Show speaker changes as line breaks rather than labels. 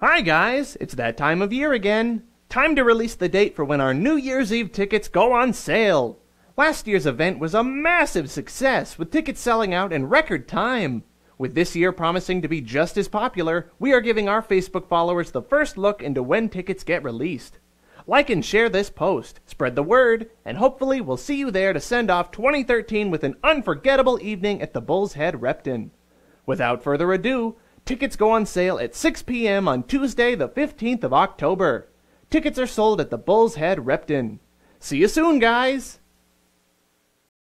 Hi guys, it's that time of year again. Time to release the date for when our New Year's Eve tickets go on sale. Last year's event was a massive success with tickets selling out in record time. With this year promising to be just as popular, we are giving our Facebook followers the first look into when tickets get released. Like and share this post, spread the word, and hopefully we'll see you there to send off 2013 with an unforgettable evening at the Bull's Head Repton. Without further ado, tickets go on sale at 6 p.m. on Tuesday, the 15th of October. Tickets are sold at the Bull's Head Repton. See you soon, guys!